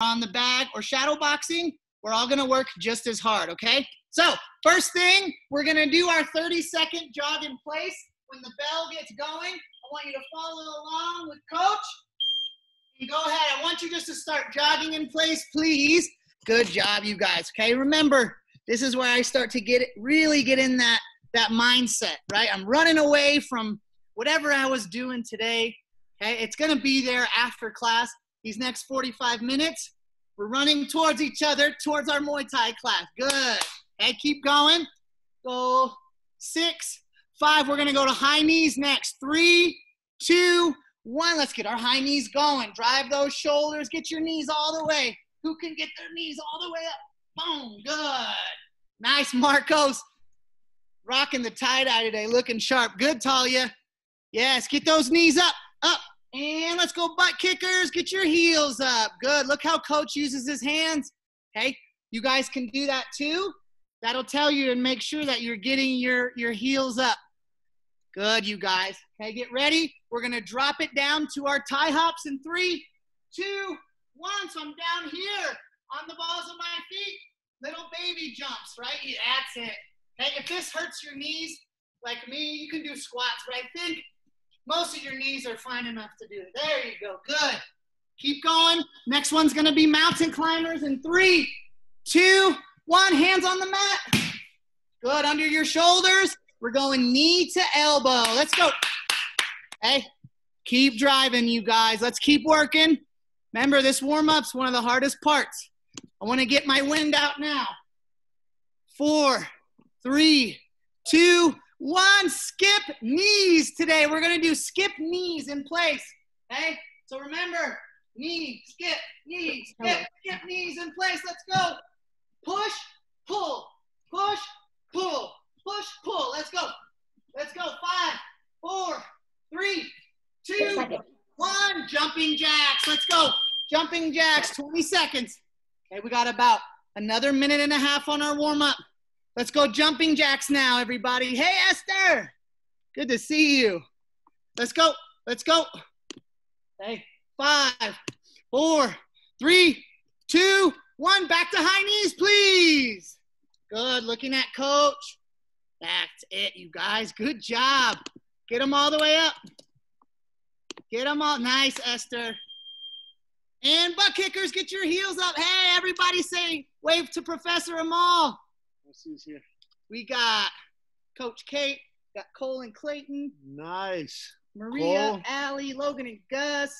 on the bag or shadow boxing, we're all gonna work just as hard, okay? So first thing, we're gonna do our 30 second jog in place. When the bell gets going, I want you to follow along with coach. And go ahead, I want you just to start jogging in place, please. Good job, you guys, okay? Remember, this is where I start to get really get in that, that mindset, right? I'm running away from whatever I was doing today, okay? It's gonna be there after class. These next 45 minutes, we're running towards each other, towards our Muay Thai class. Good. Okay, keep going. Go six, five. We're gonna go to high knees next. Three, two, one. Let's get our high knees going. Drive those shoulders. Get your knees all the way. Who can get their knees all the way up? Boom. Good. Nice, Marcos. Rocking the tie dye today, looking sharp. Good, Talia. Yes, get those knees up, up, and let's go butt kickers. Get your heels up. Good. Look how coach uses his hands. Okay. You guys can do that too. That'll tell you and make sure that you're getting your, your heels up. Good, you guys. Okay, get ready. We're going to drop it down to our tie hops in three, two, one. So I'm down here on the balls of my feet. Little baby jumps, right? That's it. Okay, if this hurts your knees, like me, you can do squats, but I think most of your knees are fine enough to do it. There you go. Good. Keep going. Next one's going to be mountain climbers in three, two, one. Hands on the mat. Good. Under your shoulders. We're going knee to elbow. Let's go. Hey, keep driving, you guys. Let's keep working. Remember, this warm up's one of the hardest parts. I want to get my wind out now. Four, three, two, one, skip knees today. We're gonna do skip knees in place, okay? So remember, knee, skip, knee, skip, skip knees in place. Let's go. Push, pull, push, pull, push, pull. Let's go. Let's go. Five, four, three, two, one. Jumping jacks. Let's go. Jumping jacks, 20 seconds. Okay, we got about another minute and a half on our warm up. Let's go jumping jacks now, everybody. Hey, Esther. Good to see you. Let's go. Let's go. Hey, five, four, three, two, one. Back to high knees, please. Good. Looking at coach. That's it, you guys. Good job. Get them all the way up. Get them all. Nice, Esther. And butt kickers, get your heels up. Hey, everybody say wave to Professor Amal. Here. We got Coach Kate, got Cole and Clayton, Nice. Maria, Cole. Allie, Logan and Gus,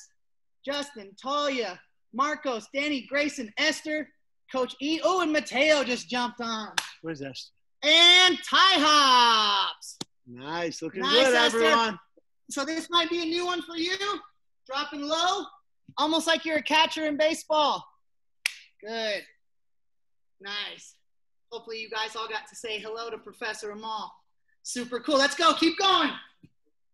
Justin, Talia, Marcos, Danny, Grayson, Esther, Coach E. Oh, and Mateo just jumped on. Where's that? And tie hops. Nice. Looking Nice, good, Esther. everyone. So this might be a new one for you. Dropping low, almost like you're a catcher in baseball. Good. Nice. Hopefully you guys all got to say hello to Professor Amal. Super cool. Let's go. Keep going.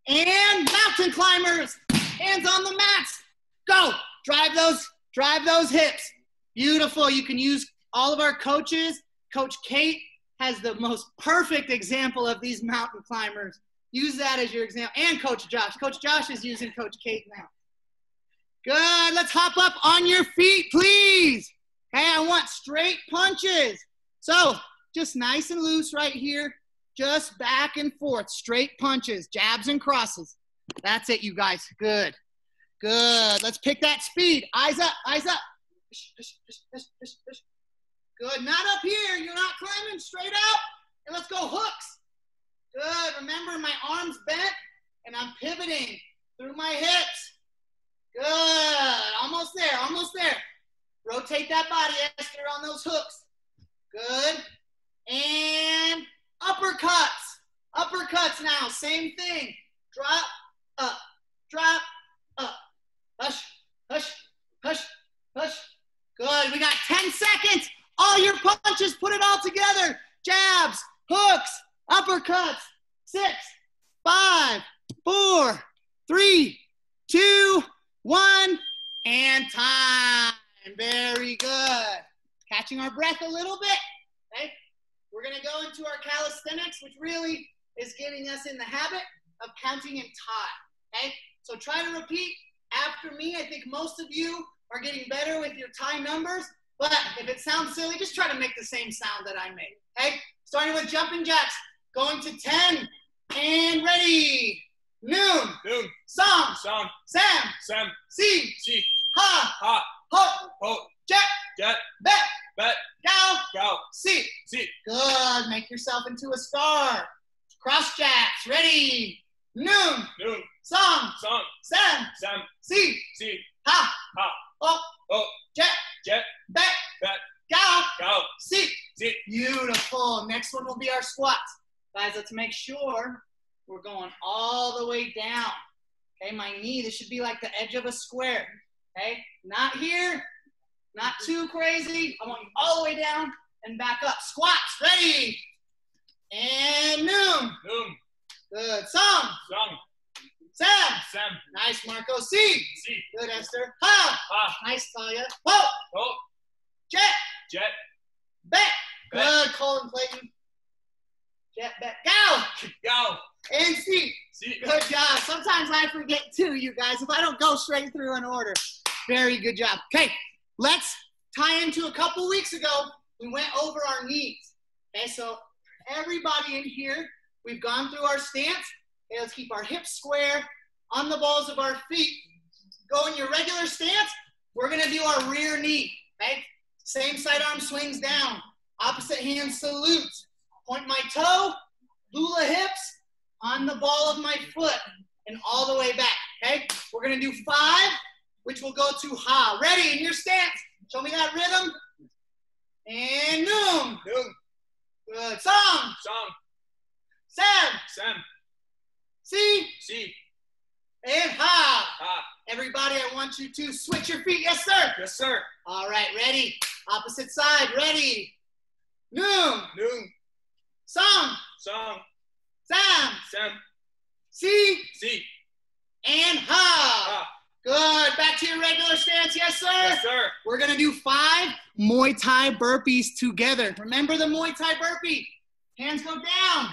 And mountain climbers. Hands on the mats. Go. Drive those, drive those hips. Beautiful. You can use all of our coaches. Coach Kate has the most perfect example of these mountain climbers. Use that as your example. And Coach Josh. Coach Josh is using Coach Kate now. Good. Let's hop up on your feet, please. Hey, I want straight punches. So just nice and loose right here. Just back and forth. Straight punches, jabs and crosses. That's it, you guys. Good. Good. Let's pick that speed. Eyes up, eyes up. Good. Not up here. You're not climbing. Straight up. And let's go hooks. Good. Remember, my arms bent and I'm pivoting through my hips. Good. Almost there. Almost there. Rotate that body, Esther, on those hooks. Good. And uppercuts. Uppercuts now. Same thing. Drop, up, drop, up. Hush, hush, hush, hush. Good. We got 10 seconds. All your punches, put it all together. Jabs, hooks, uppercuts. Six, five, four, three, two, one, and time. Very good. Catching our breath a little bit. Okay. We're going to go into our calisthenics, which really is getting us in the habit of counting in time. Okay. So try to repeat after me. I think most of you are getting better with your time numbers, but if it sounds silly, just try to make the same sound that I made. Okay? Starting with jumping jacks, going to 10, and ready. Noon, Noon. song, Song. Sam, Sam. see, See. ha, Ha. ho, Ho. jet, Jet. bet, Bet. gal, Go. see. See. Good. Make yourself into a star. Cross jacks. Ready. Noon. Noon. Song. Song. Sam. Sam. See. See. Ha. Ha. Oh. Oh. Jet. Jet. Bet. Bet. Gal. Go. See. See. Beautiful. Next one will be our squats. Guys, let's make sure we're going all the way down. Okay, my knee, this should be like the edge of a square. Okay, not here, not too crazy. I want you all the way down and back up. Squats, ready. And noon. Noon. Good. Song. Song. Sam. Sam. Nice, Marco. See. See. Good, Esther. Ha. Ha. Nice, Talia. Whoa. Ho. Jet. Jet. Bet. Bet. Good, Cole and Clayton. Jet, bet. Go. Go. And see. See. Good job. Sometimes I forget too, you guys, if I don't go straight through an order. Very good job. Okay, let's tie into a couple weeks ago. We went over our knees. Okay, so everybody in here, we've gone through our stance. Okay, let's keep our hips square on the balls of our feet. Go in your regular stance. We're gonna do our rear knee. Okay, same side arm swings down. Opposite hand salutes. Point my toe, hula hips, on the ball of my foot and all the way back. Okay? We're gonna do five, which will go to ha. Ready in your stance. Show me that rhythm. And noon. Noon. Good. Song. Song. Sam. Sam. See. See. And ha. Ha. Everybody, I want you to switch your feet. Yes, sir. Yes, sir. All right, ready. Opposite side. Ready. Noon. Noon. Song. Song. Sam. Sam. See. See. And ha. Ha. Good. Back to your regular stance. Yes, sir. Yes, sir. We're gonna do five Muay Thai burpees together. Remember the Muay Thai burpee? Hands go down.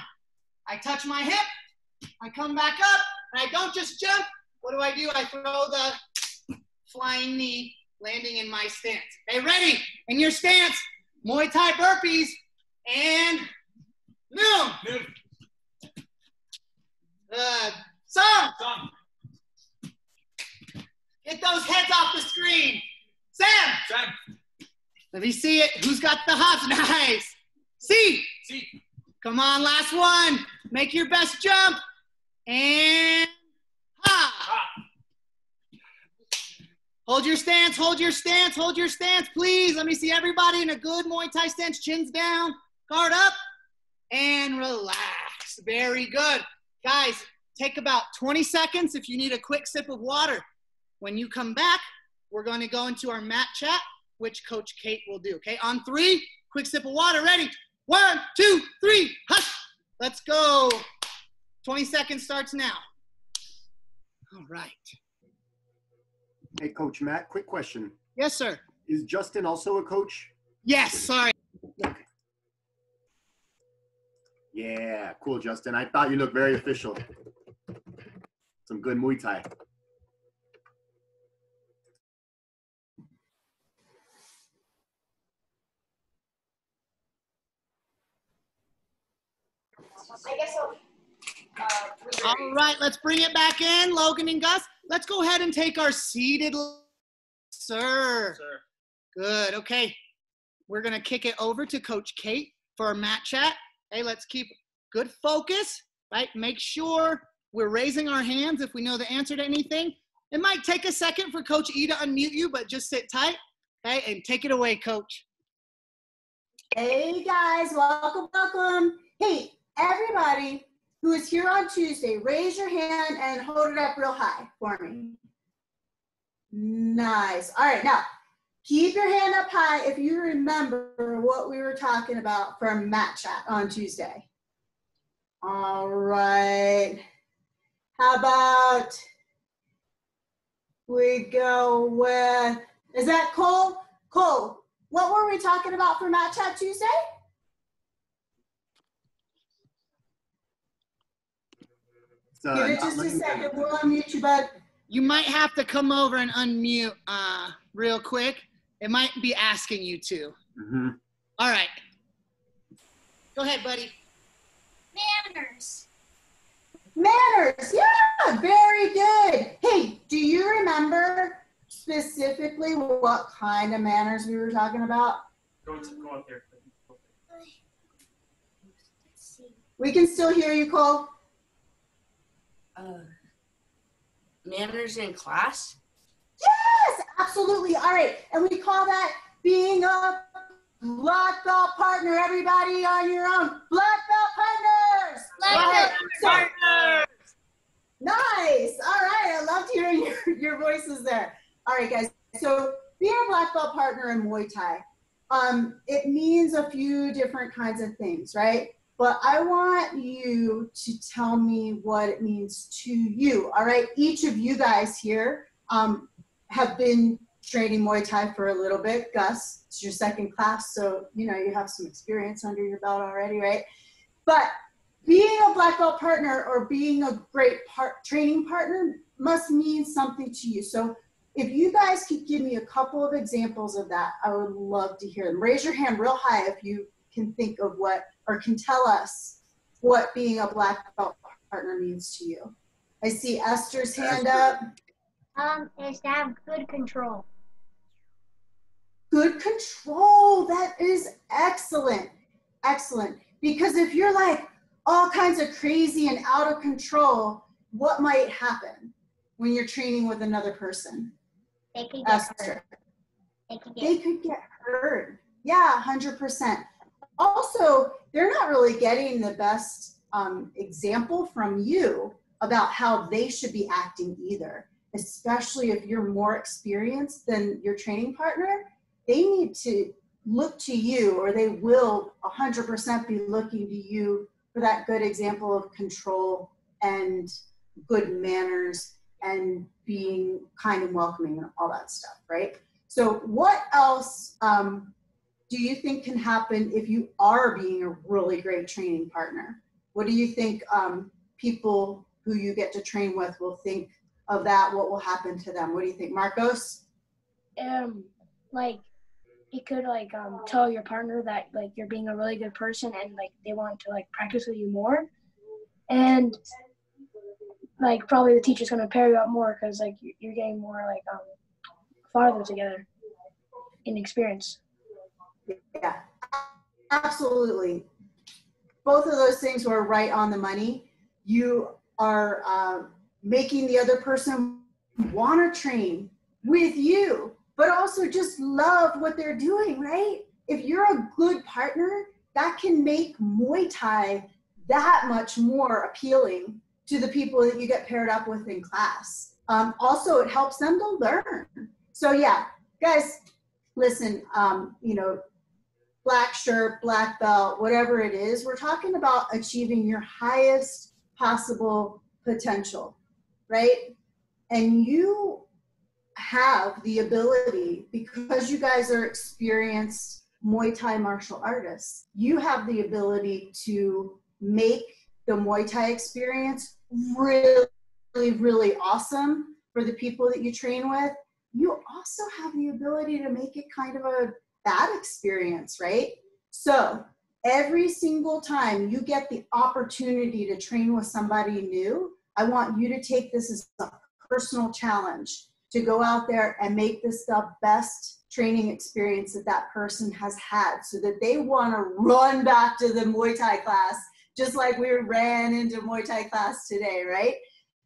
I touch my hip. I come back up. And I don't just jump. What do I do? I throw the flying knee, landing in my stance. Okay, ready? In your stance, Muay Thai burpees, and noon. Noon. Good. Song. Song. Get those heads off the screen. Sam. Sam. Let me see it. Who's got the hops? Nice. See. See. Come on, last one. Make your best jump. And ha. Ha. Hold your stance, hold your stance, hold your stance, please. Let me see everybody in a good Muay Thai stance. Chins down, guard up, and relax. Very good. Guys, take about 20 seconds if you need a quick sip of water. When you come back, we're going to go into our mat chat, which Coach Kate will do. Okay, on three, quick sip of water. Ready? One, two, three, hush. Let's go. 20 seconds starts now. All right. Hey, Coach Matt, quick question. Yes, sir. Is Justin also a coach? Yes, sorry. Yeah, cool, Justin. I thought you looked very official. Some good Muay Thai. I guess I'll. Uh, All right, let's bring it back in, Logan and Gus. Let's go ahead and take our seated, sir. Sir. Good. Okay, we're gonna kick it over to Coach Kate for our mat chat. Hey, let's keep good focus. Right, make sure we're raising our hands if we know the answer to anything. It might take a second for Coach E to unmute you, but just sit tight. Okay, and take it away, Coach. Hey guys, welcome, welcome. Hey, everybody who is here on Tuesday, raise your hand and hold it up real high for me. Nice. All right, now keep your hand up high if you remember what we were talking about from Mat Chat on Tuesday. All right. How about we go with, is that Cole? Cole, what were we talking about for Mat Chat Tuesday? It's, uh, Give it just a second. We'll unmute you, bud. you might have to come over and unmute uh, real quick. It might be asking you to. hmm All right. Go ahead, buddy. Manners. Manners, yeah, very good. Hey, do you remember specifically what kind of manners we were talking about? Go, to, go up there. We can still hear you, Cole. Uh, manners in class? Yes, absolutely. All right, and we call that being a black belt partner. Everybody on your own. Black belt partners. Black Right. So- Nice. All right. I loved hearing your, your voices there. All right, guys. So being a black belt partner in Muay Thai, um, it means a few different kinds of things, right? But I want you to tell me what it means to you. All right. Each of you guys here um, have been training Muay Thai for a little bit. Gus, it's your second class, so you know you have some experience under your belt already, right? But being a black belt partner or being a great part, training partner must mean something to you. So if you guys could give me a couple of examples of that, I would love to hear them. Raise your hand real high if you can think of what or can tell us what being a black belt partner means to you. I see Esther's hand up. Um, is to have good control. Good control. That is excellent. Excellent. Because if you're like all kinds of crazy and out of control, what might happen when you're training with another person? They could get hurt. They could They could get hurt. Yeah, 100%. Also, they're not really getting the best um, example from you about how they should be acting either, especially if you're more experienced than your training partner. They need to look to you, or they will 100% be looking to you for that good example of control and good manners and being kind and welcoming and all that stuff, right? So, what else um, do you think can happen if you are being a really great training partner? What do you think um, people who you get to train with will think of that? What will happen to them? What do you think, Marcos? um like it could like um tell your partner that like you're being a really good person and like they want to like practice with you more and like probably the teacher's gonna pair you up more because like you- you're getting more like um farther together in experience Yeah, absolutely. Both of those things were right on the money. You are uh, making the other person want to train with you, but also just love what they're doing, right? If you're a good partner, that can make Muay Thai that much more appealing to the people that you get paired up with in class. Um, also, it helps them to learn. So, yeah, guys, listen, um, you know, black shirt, black belt, whatever it is, we're talking about achieving your highest possible potential, right? And you have the ability, because you guys are experienced Muay Thai martial artists, you have the ability to make the Muay Thai experience really, really awesome for the people that you train with. You also have the ability to make it kind of a bad experience, right? So every single time you get the opportunity to train with somebody new, I want you to take this as a personal challenge to go out there and make this the best training experience that that person has had so that they want to run back to the Muay Thai class just like we ran into Muay Thai class today, right?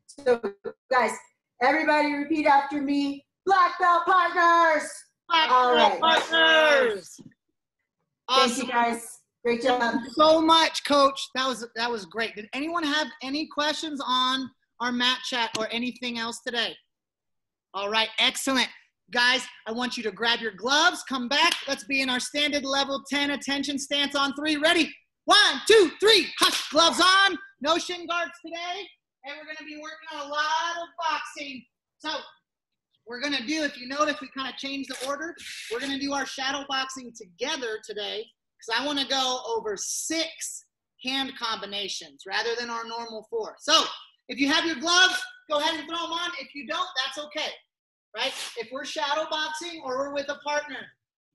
So guys, everybody repeat after me. Black belt partners. All right. Partners. Thank you guys. Great job. Thank you so much, Coach. That was that was great. Did anyone have any questions on our mat chat or anything else today? All right, excellent. Guys, I want you to grab your gloves, come back. Let's be in our standard level 10 attention stance on three. Ready? One, two, three. Hush, gloves on. No shin guards today. And we're going to be working on a lot of boxing. So, we're going to do, if you notice, we kind of changed the order. We're going to do our shadow boxing together today because I want to go over six hand combinations rather than our normal four. So If you have your gloves, go ahead and throw them on. If you don't, that's okay, right? If we're shadow boxing or we're with a partner,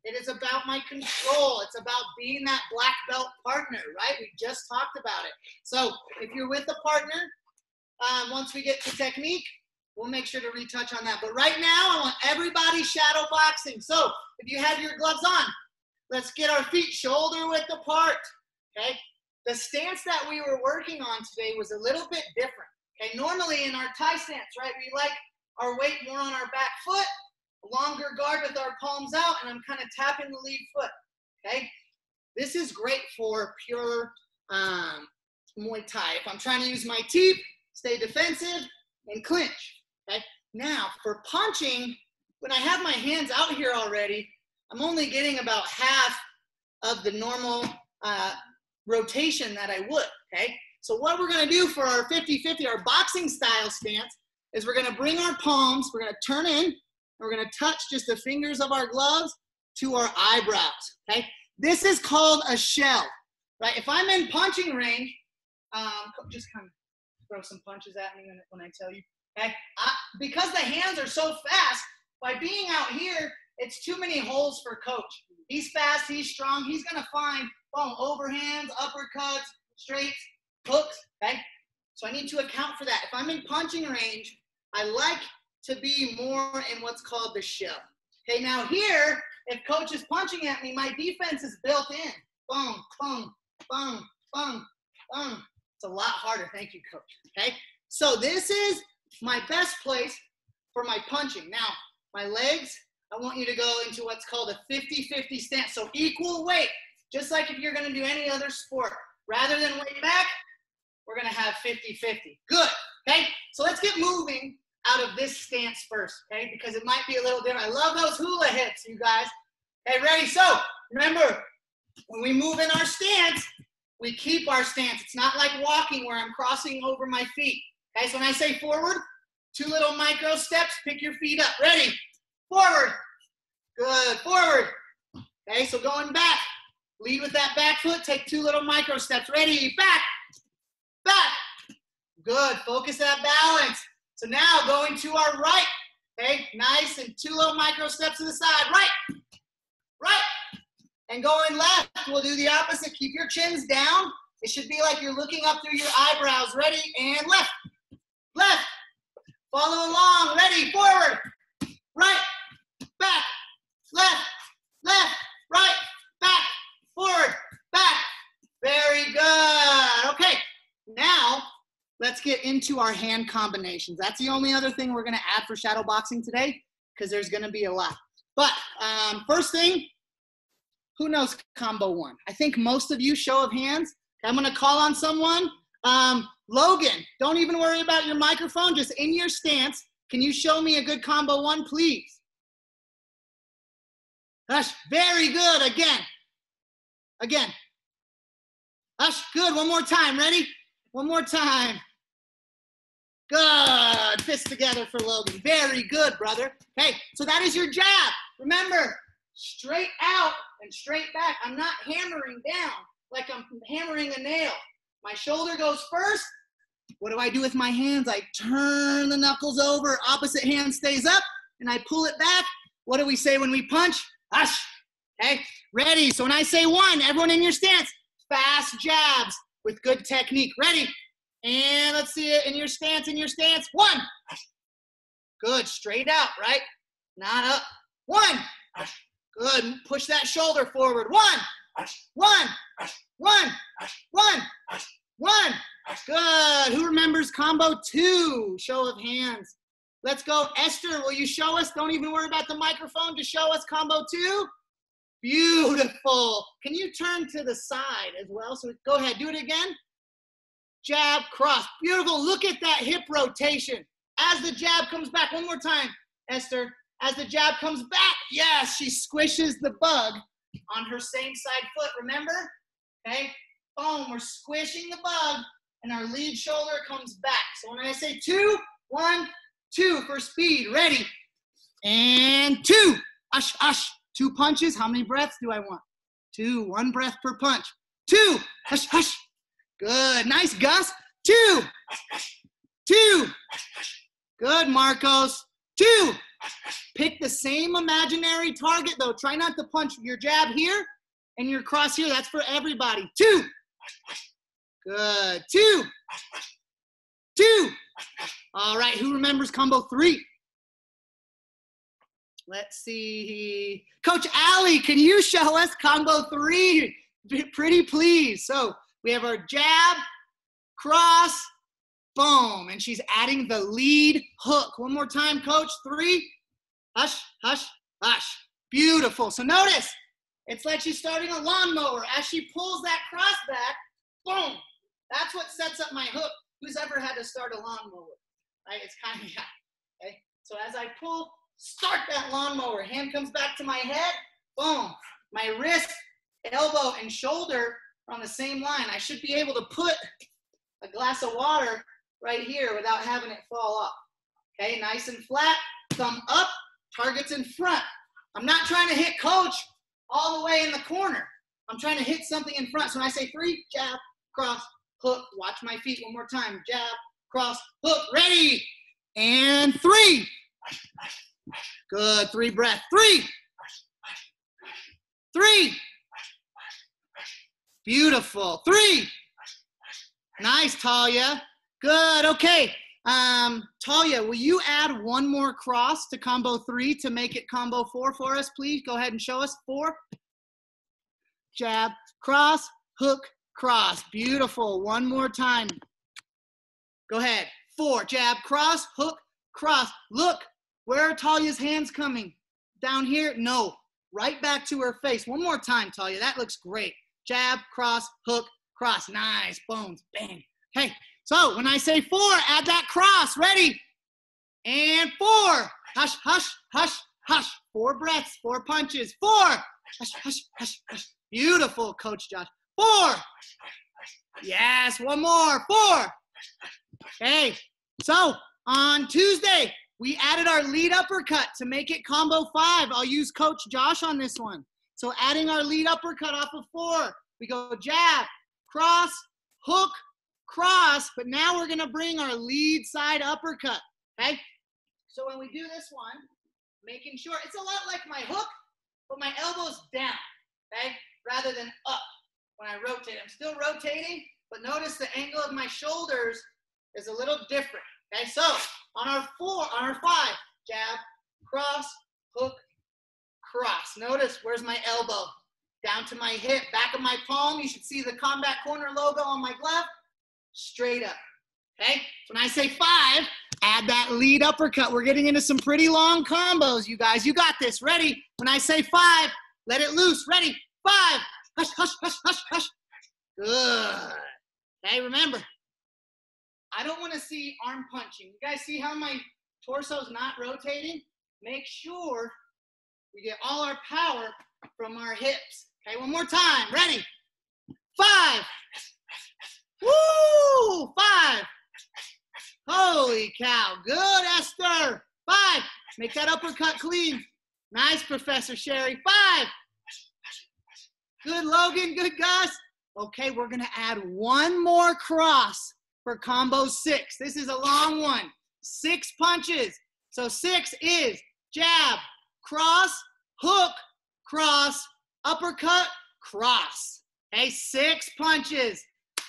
it is about my control. It's about being that black belt partner, right? We just talked about it. So if you're with a partner, um, once we get to technique, we'll make sure to retouch on that. But right now, I want everybody shadow boxing. So if you have your gloves on, let's get our feet shoulder width apart, okay? The stance that we were working on today was a little bit different, okay? Normally in our Thai stance, right, we like our weight more on our back foot, longer guard with our palms out, and I'm kind of tapping the lead foot, okay? This is great for pure um, Muay Thai. If I'm trying to use my teep, stay defensive, and clinch, okay? Now, for punching, when I have my hands out here already, I'm only getting about half of the normal uh, rotation that I would, okay? So what we're gonna do for our 50-50, our boxing style stance, is we're gonna bring our palms, we're gonna turn in, and we're gonna touch just the fingers of our gloves to our eyebrows, okay? This is called a shell, right? If I'm in punching range, um, just kind of throw some punches at me when, when I tell you, okay? I, because the hands are so fast, by being out here, it's too many holes for coach. He's fast, he's strong, he's gonna find boom, overhands, uppercuts, straights, hooks, okay? So I need to account for that. If I'm in punching range, I like to be more in what's called the shell. Okay, now here, if coach is punching at me, my defense is built in. Boom, boom, boom, boom, boom. It's a lot harder. Thank you, coach. Okay, so this is my best place for my punching. Now, my legs, I want you to go into what's called a 50-50 stance. So equal weight, just like if you're gonna do any other sport. Rather than weight back, we're gonna have 50-50. Good, okay? So let's get moving out of this stance first, okay? Because it might be a little different. I love those hula hips, you guys. Okay, ready? So remember, when we move in our stance, we keep our stance. It's not like walking where I'm crossing over my feet. Okay, so when I say forward, two little micro steps, pick your feet up. Ready? Forward. Good. Forward. Okay, so going back. Lead with that back foot. Take two little micro steps. Ready? Back. Back. Good. Focus that balance. So now going to our right. Okay, nice and two little micro steps to the side. Right. Right. And going left, we'll do the opposite. Keep your chins down. It should be like you're looking up through your eyebrows. Ready? And left. Left. Follow along. Ready? Forward. Right. Back. Left. Left. Right. Back. Forward. Back. Very good. Okay. Now, let's get into our hand combinations. That's the only other thing we're to add for shadow boxing today because there's to be a lot. But um, first thing, who knows combo one? I think most of you, show of hands. I'm to call on someone. Um, Logan, don't even worry about your microphone. Just in your stance, can you show me a good combo one, please? That's very good. Again. Again. That's good. One more time. Ready? One more time. Good. Fist together for Logan. Very good, brother. Okay, so that is your jab. Remember, straight out and straight back. I'm not hammering down like I'm hammering a nail. My shoulder goes first. What do I do with my hands? I turn the knuckles over, opposite hand stays up, and I pull it back. What do we say when we punch? Hush. Okay, ready. So when I say one, everyone in your stance, fast jabs with good technique. Ready? And let's see it in your stance, in your stance. One. Good. Straight out, right? Not up. One. Good. Push that shoulder forward. One. One. One. One. One. Good. Who remembers combo two? Show of hands. Let's go. Esther, will you show us? Don't even worry about the microphone. Just show us combo two. Beautiful. Can you turn to the side as well? So go ahead. Do it again. Jab, cross. Beautiful. Look at that hip rotation. As the jab comes back, one more time, Esther. As the jab comes back, yes, she squishes the bug on her same side foot. Remember? Okay. Boom. We're squishing the bug, and our lead shoulder comes back. So when I say two, one, two for speed. Ready? And two. Ush, ush. Two punches. How many breaths do I want? Two. One breath per punch. Two. Hush, hush. Good. Nice, Gus. Two. two. Good, Marcos. Two. Pick the same imaginary target though. Try not to punch your jab here and your cross here. That's for everybody. Two. Good. Two. Two. All right. Who remembers combo three? Let's see. Coach Allie, can you show us combo three? Pretty please. So we have our jab, cross, boom. And she's adding the lead hook. One more time, coach. Three. Hush, hush, hush. Beautiful. So notice, it's like she's starting a lawnmower. As she pulls that cross back, boom. That's what sets up my hook. Who's ever had to start a lawnmower? Right? It's kind of, yeah. Okay. So as I pull, start that lawnmower. Hand comes back to my head, boom. My wrist, elbow, and shoulder are on the same line. I should be able to put a glass of water right here without having it fall off. Okay, nice and flat, thumb up, target's in front. I'm not trying to hit coach all the way in the corner. I'm trying to hit something in front. So when I say three, jab, cross, hook, watch my feet one more time. Jab, cross, hook, ready. And three. Good, three breath. Three. Three. Beautiful. Three. Nice, Talia. Good. Okay. Um, Talia, will you add one more cross to combo three to make it combo four for us, please? Go ahead and show us four. Jab, cross, hook, cross. Beautiful. One more time. Go ahead. Four. Jab, cross, hook, cross. Look, where are Talia's hands coming? Down here? No. Right back to her face. One more time, Talia. That looks great. Jab, cross, hook, cross. Nice. Bones. Bang. Hey, so when I say four, add that cross. Ready? And four. Hush, hush, hush, hush. Four breaths, four punches. Four. Hush, hush, hush, hush. Beautiful, Coach Josh. Four. Yes, one more. Four. Okay, so on Tuesday, we added our lead uppercut to make it combo five. I'll use Coach Josh on this one. So adding our lead uppercut off of four, we go jab, cross, hook, cross, but now we're gonna bring our lead side uppercut, okay? So when we do this one, making sure, it's a lot like my hook, but my elbow's down, okay? Rather than up when I rotate. I'm still rotating, but notice the angle of my shoulders is a little different, okay? So on our four, on our five, jab, cross, hook, cross. Notice, where's my elbow? Down to my hip, back of my palm. You should see the Combat Corner logo on my glove straight up. Okay? When I say five, add that lead uppercut. We're getting into some pretty long combos, you guys. You got this. Ready? When I say five, let it loose. Ready? Five. Hush, hush, hush, hush, hush. Good. Okay, remember, I don't want to see arm punching. You guys see how my torso's not rotating? Make sure we get all our power from our hips. Okay, one more time. Ready? Five. Woo! Five. Holy cow. Good, Esther. Five. Make that uppercut clean. Nice, Professor Sherry. Five. Good, Logan. Good, Gus. Okay, we're going to add one more cross for combo six. This is a long one. Six punches. So six is jab, cross, hook, cross, uppercut, cross. Okay, six punches.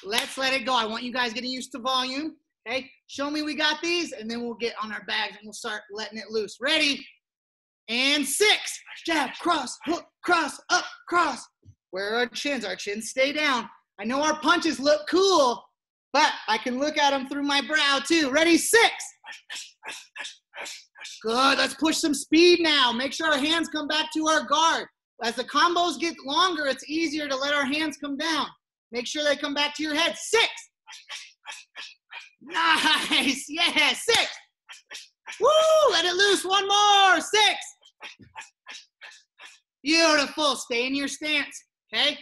Let's let it go. I want you guys getting used to volume. Okay, show me we got these, and then we'll get on our bags and we'll start letting it loose. Ready? And six. Jab, cross, hook, cross, up, cross. Where are our chins? Our chins stay down. I know our punches look cool, but I can look at them through my brow too. Ready? Six. Good. Let's push some speed now. Make sure our hands come back to our guard. As the combos get longer, it's easier to let our hands come down. Make sure they come back to your head. Six. Nice. Yeah. Six. Woo. Let it loose. One more. Six. Beautiful. Stay in your stance. Okay.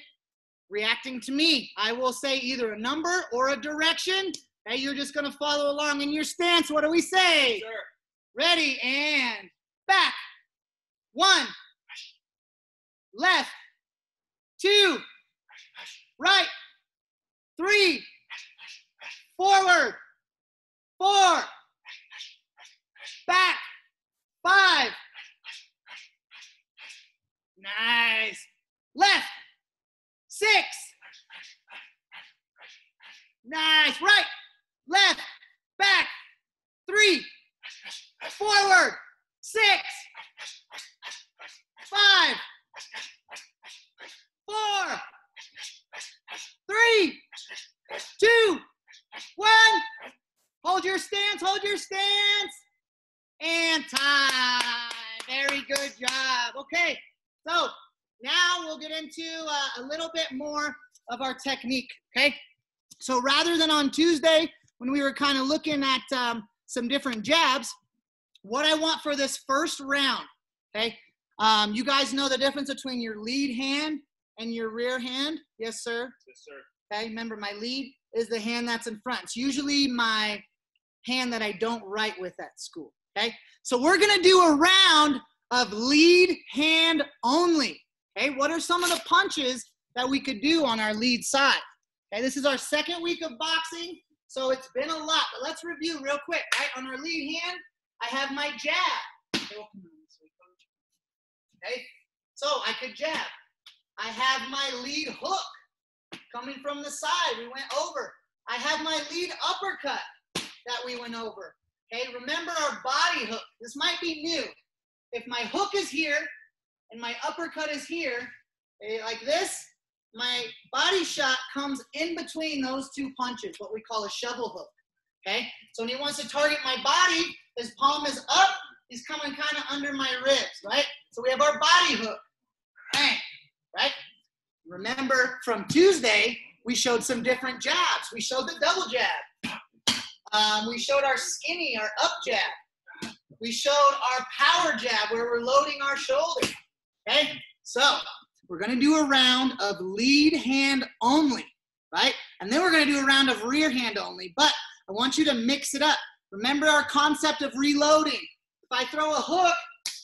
Reacting to me. I will say either a number or a direction. Okay. You're just going to follow along in your stance. What do we say? Sure. Ready and back. One. Left. Two. Right. Three. Forward. four, back, five. Nice. Left, six. Nice. Right, left, back, three, forward, six, five, four, three, two, one. Hold your stance, hold your stance. And time. Very good job. Okay, so now we'll get into uh, a little bit more of our technique. Okay, so rather than on Tuesday when we were kind of looking at um, some different jabs, what I want for this first round, okay, um, you guys know the difference between your lead hand and your rear hand? Yes, sir. Yes, sir. Okay, remember my lead is the hand that's in front. It's usually my hand that I don't write with at school. Okay, so we're gonna do a round of lead hand only. Okay, what are some of the punches that we could do on our lead side? Okay, this is our second week of boxing, so it's been a lot, but let's review real quick. Right, on our lead hand, I have my jab. Okay, so I could jab. I have my lead hook coming from the side. We went over. I have my lead uppercut that we went over. Okay, remember our body hook. This might be new. If my hook is here and my uppercut is here, okay, like this, my body shot comes in between those two punches, what we call a shovel hook. Okay, so when he wants to target my body, his palm is up, he's coming kind of under my ribs, right? So we have our body hook. Bang, right? Remember from Tuesday, we showed some different jabs. We showed the double jab. Um, we showed our skinny, our up jab. We showed our power jab where we're loading our shoulder. Okay, so we're gonna do a round of lead hand only, right? And then we're gonna do a round of rear hand only, but I want you to mix it up. Remember our concept of reloading. If I throw a hook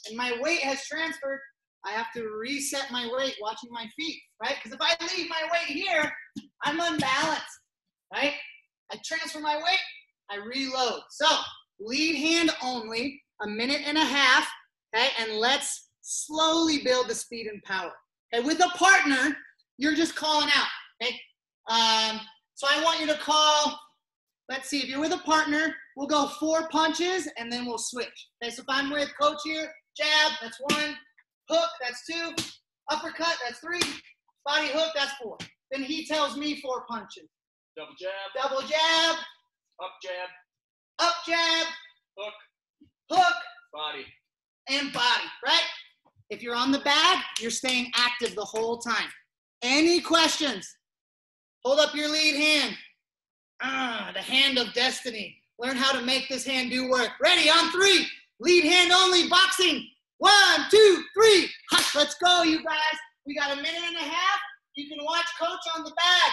and my weight has transferred, I have to reset my weight watching my feet, right? Because if I leave my weight here, I'm unbalanced, right? I transfer my weight, I reload. So lead hand only, a minute and a half, okay? And let's slowly build the speed and power. Okay, with a partner, you're just calling out, okay? Um, so I want you to call, let's see, if you're with a partner, we'll go four punches and then we'll switch. Okay, so if I'm with coach here, jab, that's one, hook, that's two, uppercut, that's three, body hook, that's four. Then he tells me four punches. Double jab, Double jab, up jab, up jab, hook, hook, body. and body, right? If you're on the bag, you're staying active the whole time. Any questions? Hold up your lead hand. Ah, the hand of destiny. Learn how to make this hand do work. Ready on three. Lead hand only boxing. One, two, three. Hush, let's go, you guys. We got a minute and a half. You can watch coach on the bag.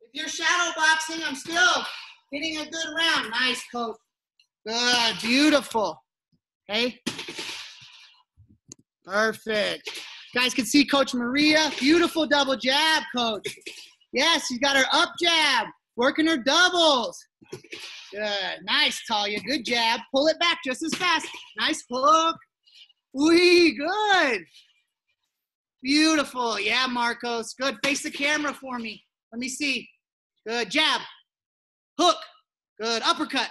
If you're shadow boxing, I'm still getting a good round. Nice, coach. Good, beautiful. Okay. Perfect. Guys can see Coach Maria. Beautiful double jab, Coach. Yes, she's got her up jab, working her doubles. Good. Nice, Talia. Good jab. Pull it back just as fast. Nice hook. Wee, good. Beautiful. Yeah, Marcos. Good. Face the camera for me. Let me see. Good. Jab. Hook. Good. Uppercut.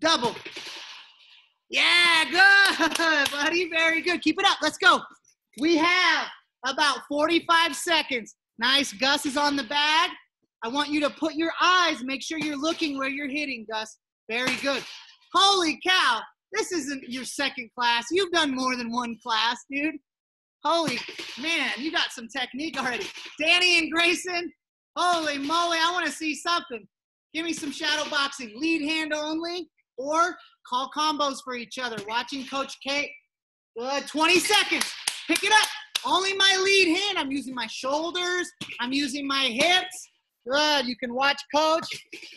Double. Yeah, good, buddy. Very good. Keep it up. Let's go. We have about 45 seconds. Nice. Gus is on the bag. I want you to put your eyes, make sure you're looking where you're hitting, Gus. Very good. Holy cow. This isn't your second class. You've done more than one class, dude. Holy man, you got some technique already. Danny and Grayson, holy moly, I want to see something. Give me some shadow boxing, lead hand only, or call combos for each other. Watching Coach Kate. Good. Uh, 20 seconds. Pick it up. Only my lead hand. I'm using my shoulders. I'm using my hips. Good. You can watch Coach.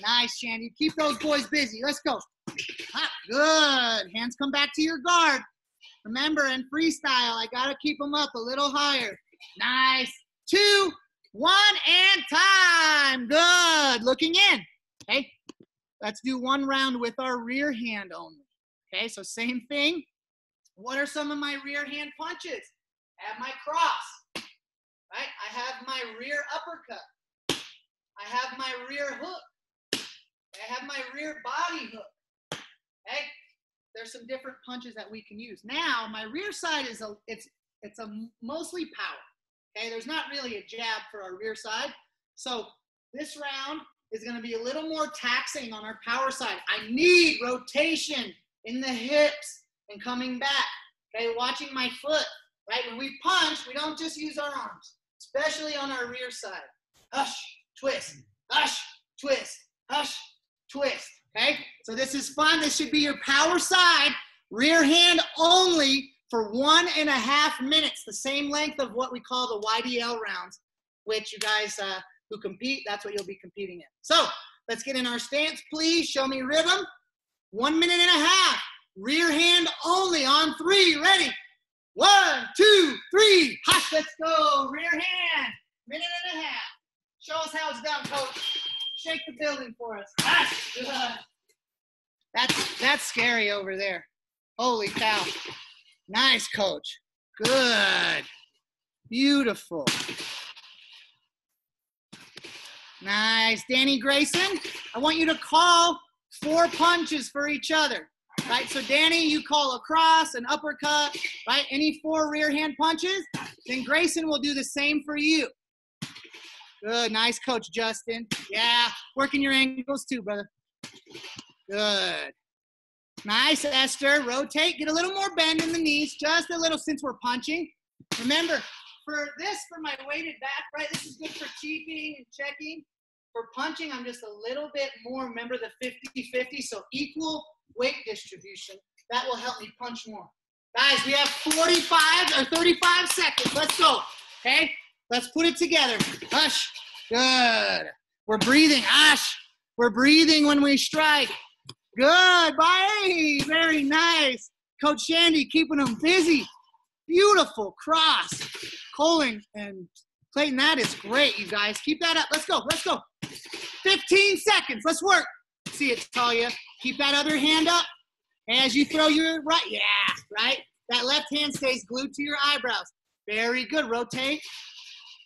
Nice, Shandy. Keep those boys busy. Let's go. Ah, good. Hands come back to your guard. Remember, in freestyle, I got to keep them up a little higher. Nice. Two, one, and time. Good. Looking in. Okay. let's do one round with our rear hand only. Okay, so same thing. What are some of my rear hand punches? I have my cross, right? I have my rear uppercut. I have my rear hook. I have my rear body hook. Okay, there's some different punches that we can use. Now, my rear side is a it's it's a mostly power. Okay, there's not really a jab for our rear side. So this round is going to be a little more taxing on our power side. I need rotation in the hips and coming back. Okay, watching my foot. Right, when we punch, we don't just use our arms, especially on our rear side. Hush, twist, hush, twist, hush, twist. Okay, so this is fun. This should be your power side, rear hand only for one and a half minutes, the same length of what we call the YDL rounds, which you guys uh, who compete, that's what you'll be competing in. So let's get in our stance, please. Show me rhythm. One minute and a half. Rear hand only on three. Ready? One, two, three. Hush, let's go. Rear hand. Minute and a half. Show us how it's done, coach. Shake the building for us. That's that's scary over there. Holy cow. Nice, coach. Good. Beautiful. Nice. Danny Grayson, I want you to call four punches for each other. Right? So, Danny, you call a cross, an uppercut, right? Any four rear hand punches. Then Grayson will do the same for you. Good. Nice, Coach Justin. Yeah. Working your ankles too, brother. Good. Nice, Esther. Rotate. Get a little more bend in the knees, just a little since we're punching. Remember, for this, for my weighted back, right, this is good for teeping and checking. For punching, I'm just a little bit more, remember the 50-50, so equal weight distribution. That will help me punch more. Guys, we have 45 or 35 seconds. Let's go, okay? Let's put it together. Hush. Good. We're breathing. Hush. We're breathing when we strike. Good. Bye. Very nice. Coach Shandy keeping them busy. Beautiful cross. Colin and Clayton, that is great, you guys. Keep that up. Let's go. Let's go. 15 seconds. Let's work. See it, Talia. Keep that other hand up. As you throw your right, yeah, right? That left hand stays glued to your eyebrows. Very good. Rotate.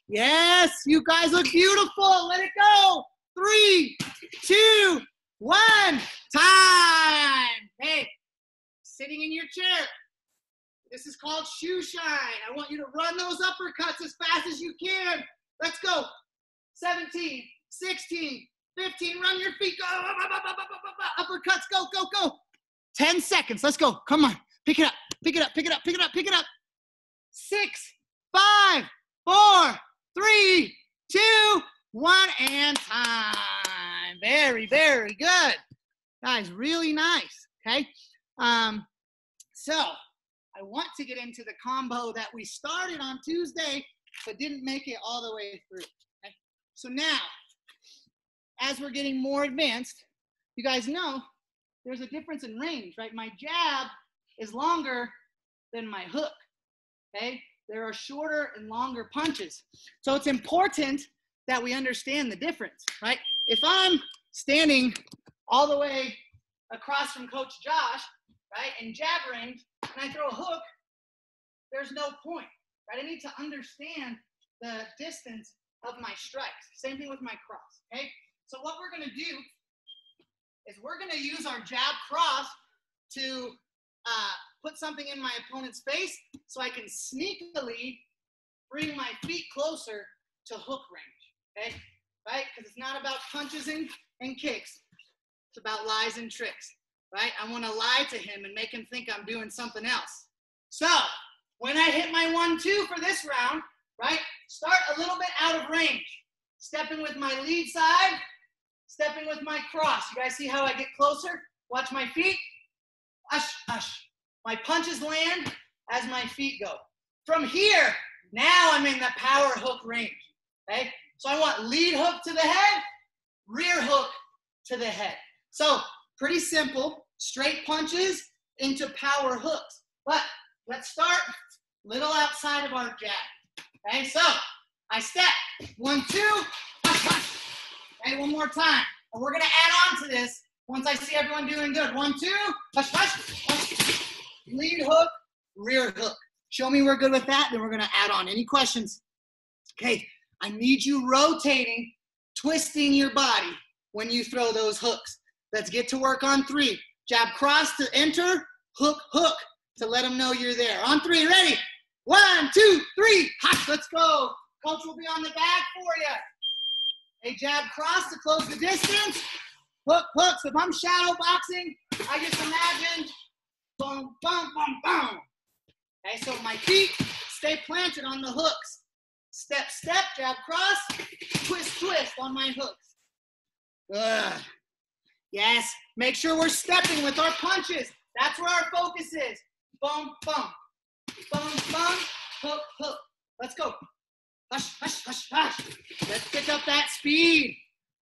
Yes, you guys look beautiful. Let it go. Three, two, one. Time. Hey, sitting in your chair. This is called shoe shine. I want you to run those uppercuts as fast as you can. Let's go. 17, 16, 15. Run your feet. Go. Uppercuts. Go, go, go. 10 seconds. Let's go. Come on. Pick it up. Pick it up. Pick it up. Pick it up. Pick it up. Six, five, four, three, two, one, and time. Very, very good. Guys, really nice. Okay. Um, so I want to get into the combo that we started on Tuesday, but didn't make it all the way through. Okay? So now, as we're getting more advanced, you guys know there's a difference in range, right? My jab is longer than my hook. Okay? There are shorter and longer punches. So it's important that we understand the difference, right? If I'm standing all the way across from Coach Josh, right, and jab range, and I throw a hook, there's no point, right? I need to understand the distance of my strikes. Same thing with my cross, okay? So what we're gonna do is we're gonna use our jab cross to uh, put something in my opponent's face so I can sneakily bring my feet closer to hook range, okay? Right? Because it's not about punches and, and kicks. It's about lies and tricks, right? I want to lie to him and make him think I'm doing something else. So when I hit my one, two for this round, right? Start a little bit out of range. Stepping with my lead side, stepping with my cross. You guys see how I get closer? Watch my feet. Ush, ush. My punches land as my feet go. From here, now I'm in the power hook range. Okay? So I want lead hook to the head, rear hook to the head. So pretty simple, straight punches into power hooks. But let's start little outside of our jab. Okay, so I step, one, two, Okay, one more time. And we're gonna add on to this Once I see everyone doing good. One, two. Lead hook, rear hook. Show me we're good with that, then we're gonna add on. Any questions? Okay, I need you rotating, twisting your body when you throw those hooks. Let's get to work on three. Jab cross to enter, hook, hook to let them know you're there. On three, ready? One, two, three, hot, let's go. Coach will be on the back for you. A jab cross to close the distance. Hook, hook. So if I'm shadow boxing, I just imagine boom, boom, boom, boom. Okay, so my feet stay planted on the hooks. Step, step, jab, cross, twist, twist on my hooks. Good. Yes, make sure we're stepping with our punches. That's where our focus is. Boom, boom, boom, boom, hook, hook. Let's go. Hush, hush, hush, hush. Let's pick up that speed.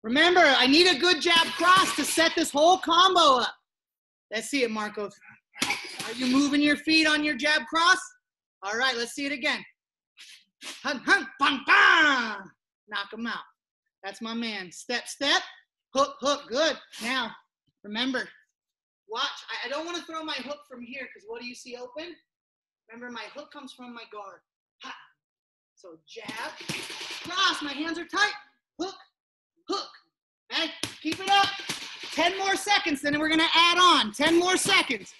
Remember, I need a good jab cross to set this whole combo up. Let's see it, Marcos. Are you moving your feet on your jab cross? All right, let's see it again. Hun, hun, bang, bang. Knock him out. That's my man. Step, step, hook, hook. Good. Now, remember, watch. I, I don't want to throw my hook from here because what do you see open? Remember, my hook comes from my guard. Ha. So jab, cross. My hands are tight. Hook, hook. Okay, keep it up. 10 more seconds, then we're gonna add on. 10 more seconds.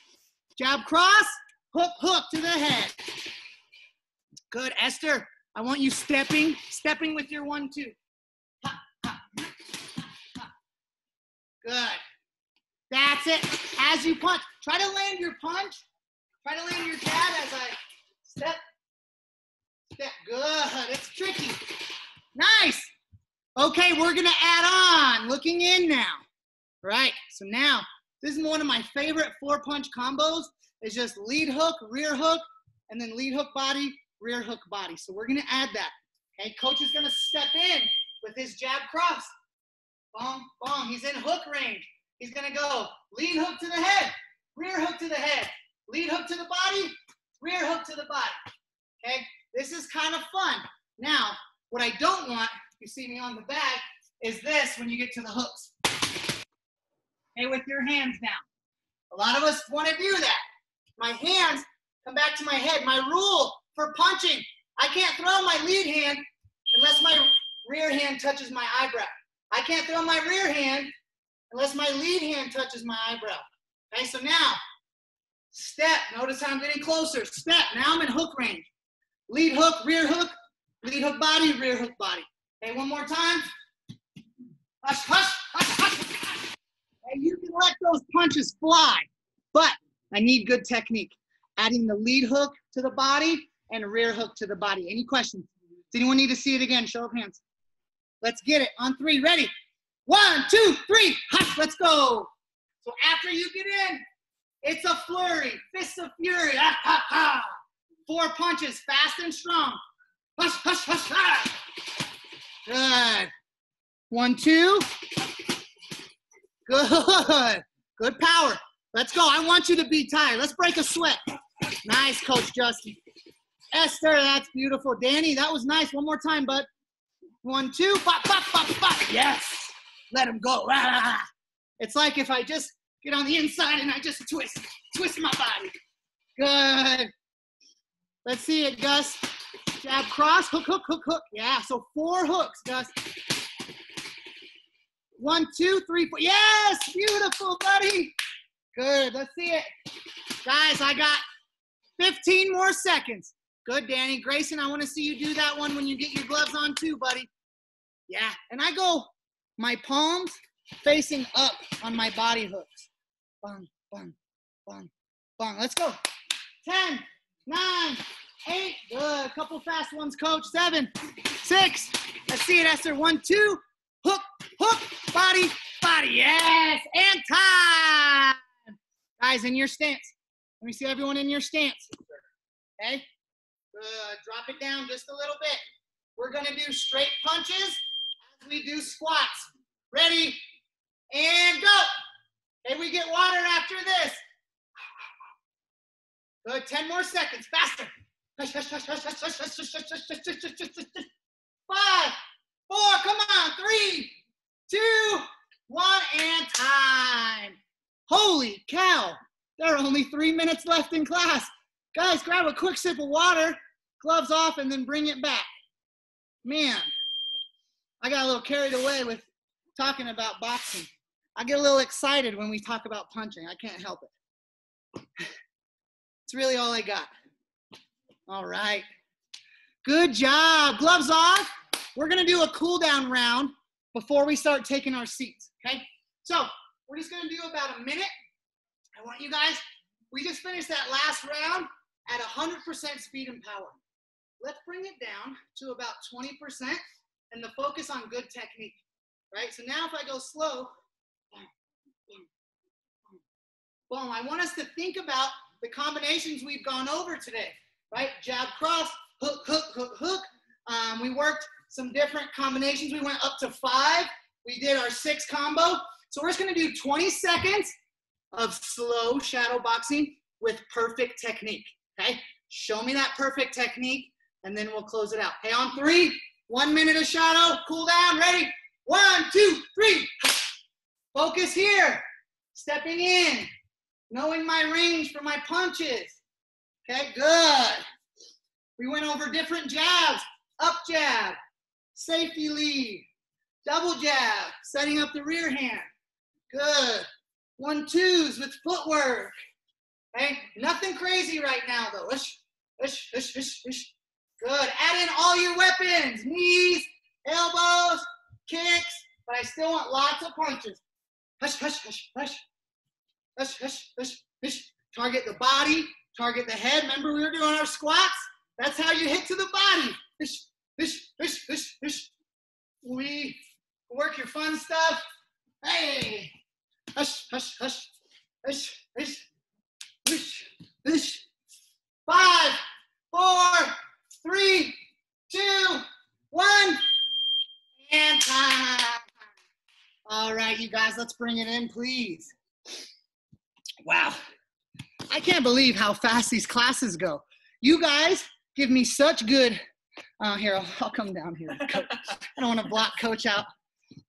Jab cross, hook, hook to the head. Good, Esther. I want you stepping, stepping with your one, two. Good. That's it. As you punch, try to land your punch. Try to land your jab as I step, step. Good. It's tricky. Nice. Okay, we're gonna add on. Looking in now. Right. So now this is one of my favorite four punch combos. It's just lead hook, rear hook, and then lead hook body, rear hook body. So we're gonna add that. Okay, coach is gonna step in with his jab cross. Bong, bong. He's in hook range. He's gonna go lead hook to the head, rear hook to the head, lead hook to the body, rear hook to the body. Okay, this is kind of fun. Now, what I don't want, you see me on the back, is this when you get to the hooks. Okay, with your hands down. A lot of us want to do that. My hands come back to my head. My rule for punching, I can't throw my lead hand unless my rear hand touches my eyebrow. I can't throw my rear hand unless my lead hand touches my eyebrow. Okay, so now, step. Notice how I'm getting closer. Step. Now I'm in hook range. Lead hook, rear hook, lead hook body, rear hook body. Okay, one more time. Hush, hush, hush, hush. You can let those punches fly, but I need good technique. Adding the lead hook to the body and rear hook to the body. Any questions? Does anyone need to see it again? Show of hands. Let's get it on three. Ready? One, two, three. Hush, let's go. So after you get in, it's a flurry, fist of fury. Ah, ha, ha. Four punches, fast and strong. Hush, hush, hush, hush. Good. One, two. Good. Good power. Let's go. I want you to be tired. Let's break a sweat. Nice, Coach Justin. Esther, that's beautiful. Danny, that was nice. One more time, bud. One, two, bop, bop, bop, bop. Yes. Let him go. It's like if I just get on the inside and I just twist, twist my body. Good. Let's see it, Gus. Jab cross, hook, hook, hook, hook. Yeah, so four hooks, Gus. One, two, three, four. Yes, beautiful, buddy. Good, let's see it. Guys, I got 15 more seconds. Good, Danny. Grayson, I want to see you do that one when you get your gloves on too, buddy. Yeah, and I go my palms facing up on my body hooks. Bang, bang, bang, bang. Let's go. 10, 9, 8. Good. Couple fast ones, coach. 7, 6. Let's see it, Esther. 1, 2 hook, hook, body, body. Yes, and time. Guys, in your stance. Let me see everyone in your stance. Okay? Good. Drop it down just a little bit. We're going to do straight punches as we do squats. Ready? And go. Okay, we get water after this. Good. 10 more seconds. Faster. Five four, come on, three, two, one, and time. Holy cow, there are only three minutes left in class. Guys, grab a quick sip of water, gloves off, and then bring it back. Man, I got a little carried away with talking about boxing. I get a little excited when we talk about punching. I can't help it. It's really all I got. All right. Good job. Gloves off. We're to do a cool down round before we start taking our seats. Okay. So we're just to do about a minute. I want you guys, we just finished that last round at 100% speed and power. Let's bring it down to about 20% and the focus on good technique. Right. So now if I go slow, boom, I want us to think about the combinations we've gone over today, right? Jab cross, hook, hook, hook, hook. Um, we worked some different combinations. We went up to five. We did our six combo. So we're just gonna do 20 seconds of slow shadow boxing with perfect technique, okay? Show me that perfect technique and then we'll close it out. Okay, on three, one minute of shadow, cool down, ready? One, two, three. Focus here, stepping in, knowing my range for my punches. Okay, good. We went over different jabs, up jab, safety lead, double jab, setting up the rear hand. Good. One twos with footwork. Okay, nothing crazy right now though. Ish, ish, ish, ish, ish. Good. Add in all your weapons, knees, elbows, kicks, but I still want lots of punches. Hush, hush, hush, hush. Hush, hush, hush, hush. Target the body, target the head. Remember we were doing our squats? That's how you hit to the body. Hush, hush, hush, hush, hush. We work your fun stuff. Hey. Hush, hush, hush. Hush, hush, hush, hush. Five, four, three, two, one. And time. All right, you guys, let's bring it in, please. Wow. I can't believe how fast these classes go. You guys give me such good. Uh, here, I'll, I'll come down here. Coach. I don't want to block coach out.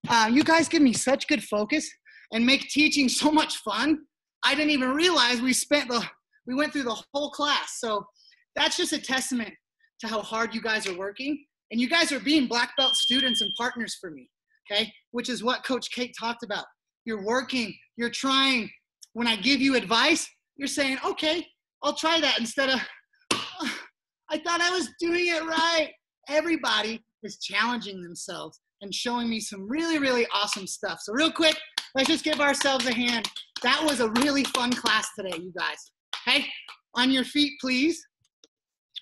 Uh, you guys give me such good focus and make teaching so much fun. I didn't even realize we spent the we went through the whole class. So that's just a testament to how hard you guys are working. And you guys are being black belt students and partners for me, okay? Which is what Coach Kate talked about. You're working, you're trying. When I give you advice, you're saying, okay, I'll try that instead of, I thought I was doing it right. Everybody is challenging themselves and showing me some really, really awesome stuff. So, real quick, let's just give ourselves a hand. That was a really fun class today, you guys. Okay, on your feet, please.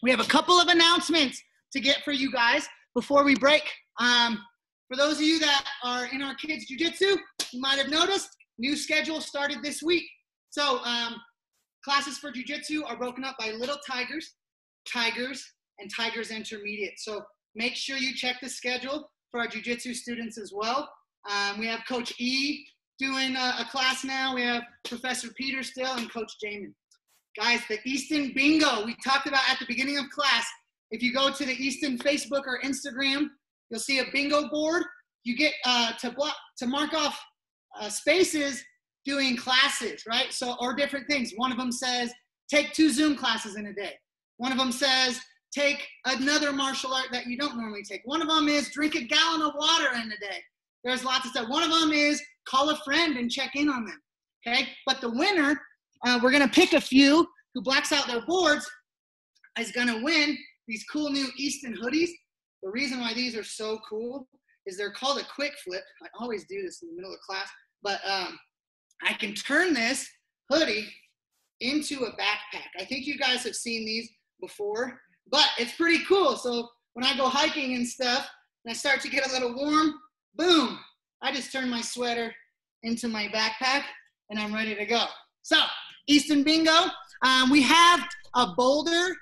We have a couple of announcements to get for you guys before we break. Um, for those of you that are in our kids jujitsu, you might have noticed new schedule started this week. So um, classes for jujitsu are broken up by little tigers, tigers, and tigers intermediate. So make sure you check the schedule for our jujitsu students as well. Um, we have Coach E doing a, a, class now. We have Professor Peter still and Coach Jamin. Guys, the Easton Bingo we talked about at the beginning of class. If you go to the Easton Facebook or Instagram, you'll see a bingo board. You get uh, to block to mark off uh, spaces doing classes, right? So or different things. One of them says take two Zoom classes in a day. One of them says take another martial art that you don't normally take. One of them is drink a gallon of water in a day. There's lots of stuff. One of them is call a friend and check in on them. Okay, but the winner, uh, we're gonna pick a few who blacks out their boards is gonna win these cool new Easton hoodies. The reason why these are so cool is they're called a quick flip. I always do this in the middle of class, but um, I can turn this hoodie into a backpack. I think you guys have seen these before, but it's pretty cool. So when I go hiking and stuff, and I start to get a little warm, boom, I just turn my sweater into my backpack and I'm ready to go. So, Easton Bingo, um, we have a Boulder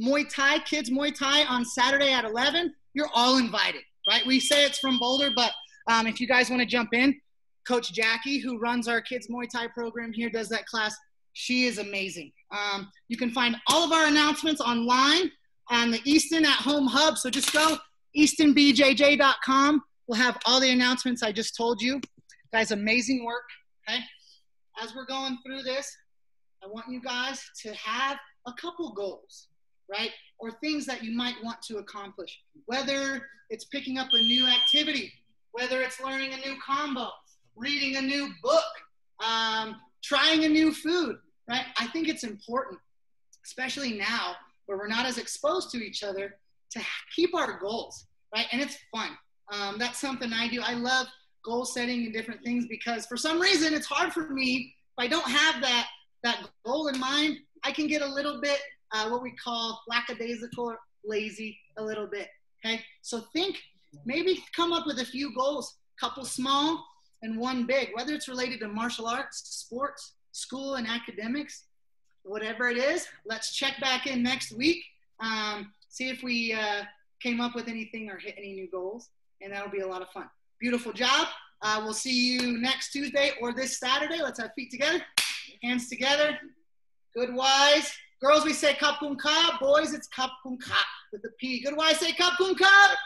Muay Thai, kids Muay Thai on Saturday at 11. You're all invited, right? We say it's from Boulder, but um, if you guys want to jump in, Coach Jackie, who runs our kids Muay Thai program here, does that class. She is amazing. Um, you can find all of our announcements online on the Easton at Home Hub. So just go eastonbjj.com. We'll have all the announcements I just told you. Guys, amazing work. Okay. As we're going through this, I want you guys to have a couple goals, right? Or things that you might want to accomplish. Whether it's picking up a new activity, whether it's learning a new combo, reading a new book, um, trying a new food, right? I think it's important, especially now where we're not as exposed to each other, to keep our goals, right? And it's fun. Um, that's something I do. I love goal setting and different things because for some reason it's hard for me if I don't have that that goal in mind. I can get a little bit uh, what we call lackadaisical or lazy a little bit. Okay, so think maybe come up with a few goals, couple small and one big, whether it's related to martial arts, sports, school, and academics, whatever it is. Let's check back in next week. Um, see if we uh, came up with anything or hit any new goals, and that'll be a lot of fun. Beautiful job. Uh, we'll see you next Tuesday or this Saturday. Let's have feet together, hands together. Good wise. Girls, we say kapun ka. Boys, it's kapun ka with the P. Good wise, say kapun ka.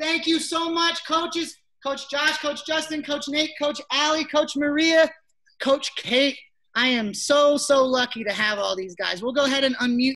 Thank you so much, coaches. Coach Josh, Coach Justin, Coach Nate, Coach Allie, Coach Maria, Coach Kate. I am so, so lucky to have all these guys. We'll go ahead and unmute.